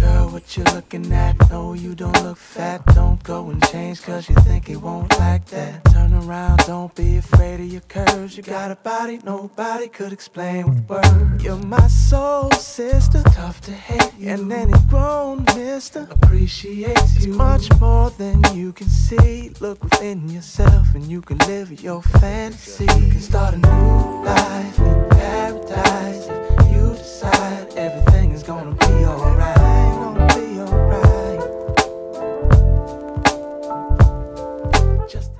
Girl, what you looking at? No, you don't look fat. Don't go and change cause you think it won't like that. Turn around, don't be afraid of your curves. You got a body nobody could explain with words. You're my soul sister, tough to hate. You. And any grown mister appreciates you. It's much more than you can see. Look within yourself and you can live your fantasy. gonna be alright. Gonna be alright.